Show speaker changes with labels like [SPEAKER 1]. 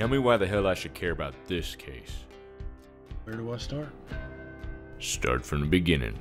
[SPEAKER 1] Tell me why the hell I should care about this case.
[SPEAKER 2] Where do I start?
[SPEAKER 1] Start from the beginning.